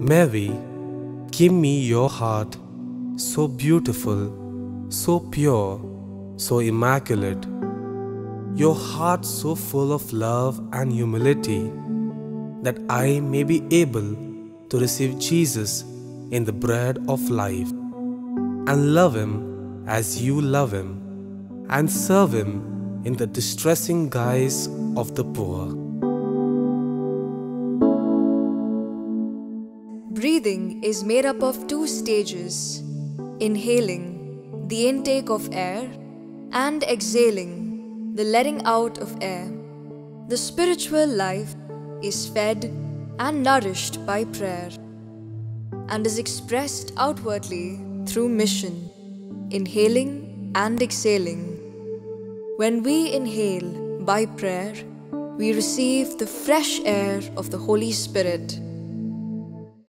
Mary, give me your heart, so beautiful, so pure, so immaculate. Your heart so full of love and humility that I may be able to receive Jesus in the bread of life and love Him as you love Him and serve Him in the distressing guise of the poor. Breathing is made up of two stages inhaling, the intake of air, and exhaling, the letting out of air. The spiritual life is fed and nourished by prayer and is expressed outwardly through mission, inhaling and exhaling. When we inhale by prayer, we receive the fresh air of the Holy Spirit